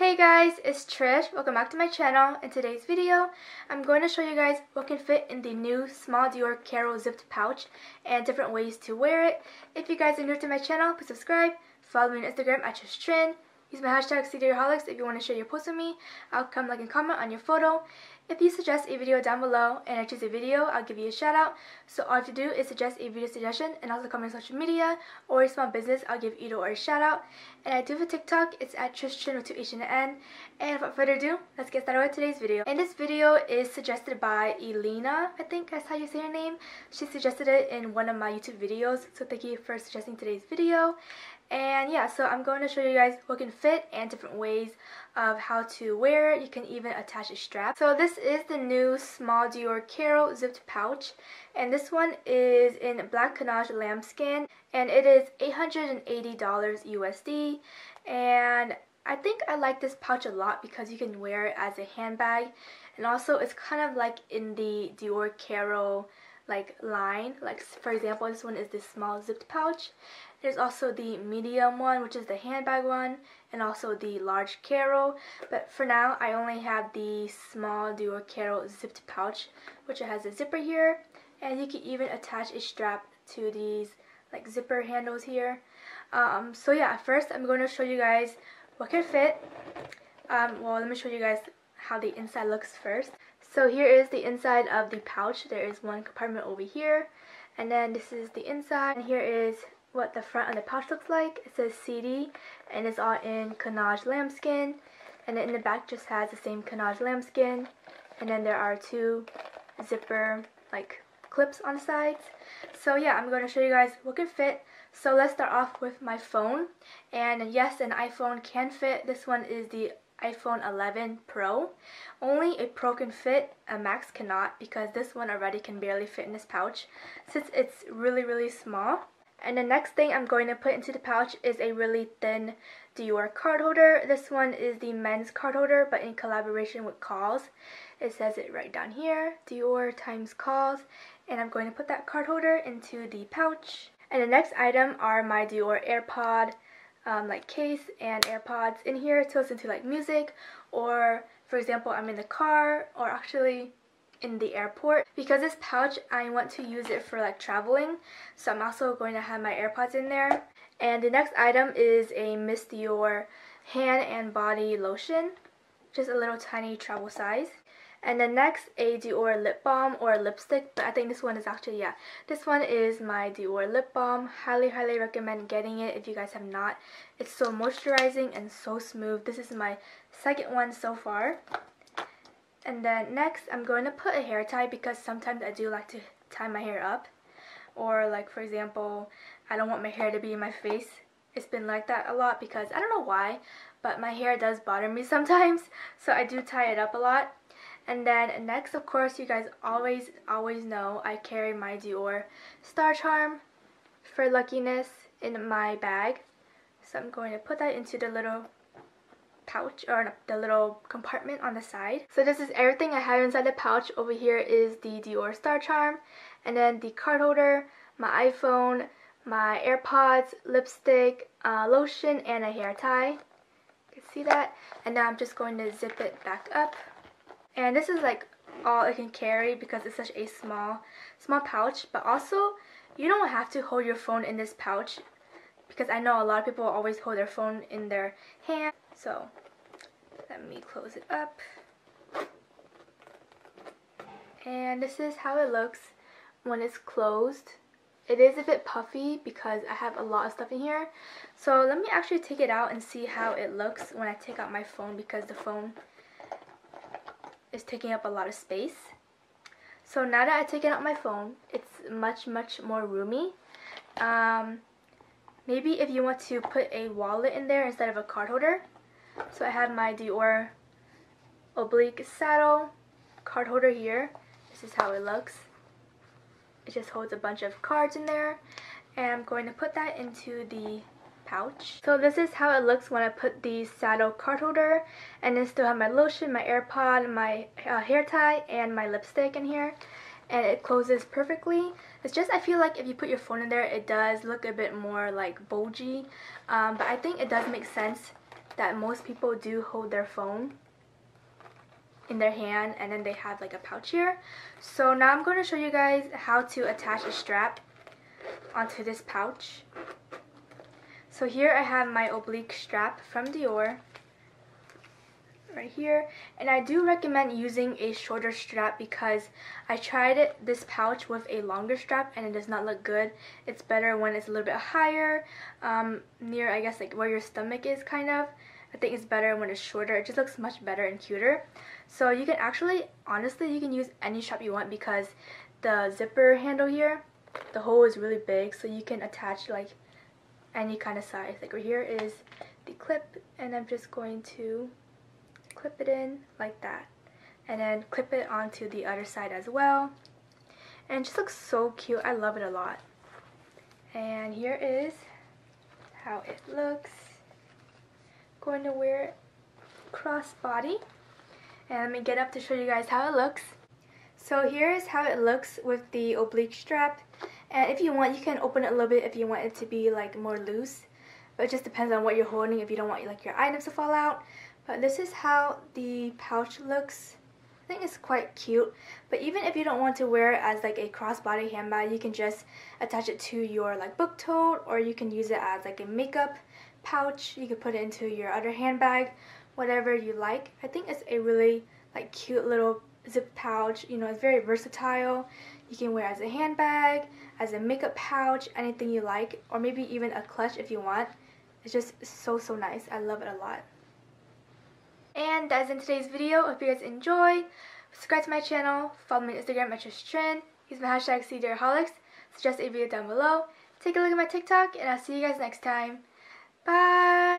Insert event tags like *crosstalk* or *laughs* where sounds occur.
Hey guys, it's Trish. Welcome back to my channel. In today's video, I'm going to show you guys what can fit in the new Small Dior Caro zipped pouch and different ways to wear it. If you guys are new to my channel, please subscribe. Follow me on Instagram at TrishTrinh. Use my hashtag CDioraholics if you want to share your post with me. I'll come like and comment on your photo. If you suggest a video down below and I choose a video, I'll give you a shout out. So all you have to do is suggest a video suggestion and also comment on social media or a small business, I'll give either or a shout out. And I do have a TikTok, it's at TrishTrinh with two H and N. And without further ado, let's get started with today's video. And this video is suggested by Elena, I think that's how you say her name. She suggested it in one of my YouTube videos, so thank you for suggesting today's video. And yeah, so I'm going to show you guys what can fit and different ways of how to wear it. You can even attach a strap. So this is the new Small Dior Caro zipped pouch. And this one is in black Cannage lambskin. And it is $880 USD. And I think I like this pouch a lot because you can wear it as a handbag. And also it's kind of like in the Dior Caro like line. Like for example, this one is this small zipped pouch. There's also the medium one, which is the handbag one, and also the large Caro. But for now, I only have the small Dior Caro zipped pouch, which has a zipper here, and you can even attach a strap to these like zipper handles here. Um, so yeah, first I'm going to show you guys what can fit. Um, well, let me show you guys how the inside looks first. So here is the inside of the pouch. There is one compartment over here. And then this is the inside. And here is what the front of the pouch looks like. It says CD and it's all in Cannage lambskin. And then in the back just has the same Cannage lambskin. And then there are two zipper like clips on the sides. So yeah, I'm going to show you guys what can fit. So let's start off with my phone. And yes, an iPhone can fit. This one is the iPhone 11 Pro. Only a Pro can fit, a Max cannot because this one already can barely fit in this pouch since it's really really small. And the next thing I'm going to put into the pouch is a really thin Dior card holder. This one is the men's card holder, but in collaboration with KAWS. It says it right down here, Dior times KAWS. And I'm going to put that card holder into the pouch. And the next item are my Dior AirPod um, like case and AirPods in here to listen to like music or for example I'm in the car or actually in the airport. Because this pouch, I want to use it for like traveling. So I'm also going to have my AirPods in there. And the next item is a Miss Dior hand and body lotion. Just a little tiny travel size. And then next, a Dior lip balm or lipstick, but I think this one is actually, yeah, this one is my Dior lip balm. Highly, highly recommend getting it if you guys have not. It's so moisturizing and so smooth. This is my second one so far. And then next, I'm going to put a hair tie because sometimes I do like to tie my hair up. Or like, for example, I don't want my hair to be in my face. It's been like that a lot because I don't know why, but my hair does bother me *laughs* sometimes. So I do tie it up a lot. And then next, of course, you guys always, always know I carry my Dior Star Charm for luckiness in my bag. So I'm going to put that into the little pouch or the little compartment on the side. So this is everything I have inside the pouch. Over here is the Dior Star Charm and then the card holder, my iPhone, my AirPods, lipstick, uh, lotion, and a hair tie. You can see that. And now I'm just going to zip it back up. And this is like all it can carry because it's such a small, small pouch. But also, you don't have to hold your phone in this pouch because I know a lot of people always hold their phone in their hand. So let me close it up. And this is how it looks when it's closed. It is a bit puffy because I have a lot of stuff in here. So let me actually take it out and see how it looks when I take out my phone because the phone is taking up a lot of space. So now that I've taken out my phone, it's much, much more roomy. Um, maybe if you want to put a wallet in there instead of a card holder, so I have my Dior oblique saddle card holder here. This is how it looks. It just holds a bunch of cards in there. And I'm going to put that into the pouch. So this is how it looks when I put the saddle card holder. And then still have my lotion, my AirPod, my uh, hair tie, and my lipstick in here. And it closes perfectly. It's just I feel like if you put your phone in there, it does look a bit more like bulgy. Um, but I think it does make sense that most people do hold their phone in their hand and then they have like a pouch here. So now I'm going to show you guys how to attach a strap onto this pouch. So here I have my oblique strap from Dior right here. And I do recommend using a shorter strap because I tried this pouch with a longer strap and it does not look good. It's better when it's a little bit higher um, near I guess like where your stomach is kind of. I think it's better when it's shorter. It just looks much better and cuter. So you can actually honestly you can use any strap you want because the zipper handle here the hole is really big so you can attach like any kind of size like right here is the clip and I'm just going to clip it in like that. And then clip it onto the other side as well. And just looks so cute. I love it a lot. And here is how it looks. Going to wear it crossbody. And let me get up to show you guys how it looks. So here is how it looks with the oblique strap. And if you want, you can open it a little bit if you want it to be like more loose. But it just depends on what you're holding if you don't want like your items to fall out. But this is how the pouch looks. I think it's quite cute. But even if you don't want to wear it as like a crossbody handbag, you can just attach it to your like book tote or you can use it as like a makeup pouch. You could put it into your other handbag, whatever you like. I think it's a really like cute little zip pouch. You know, it's very versatile. You can wear as a handbag, as a makeup pouch, anything you like, or maybe even a clutch if you want. It's just so, so nice. I love it a lot. And that's in today's video. Hope you guys enjoy. Subscribe to my channel. Follow me on Instagram at Trend. Use my hashtag CDioraholics. Suggest a video down below. Take a look at my TikTok, and I'll see you guys next time. Bye!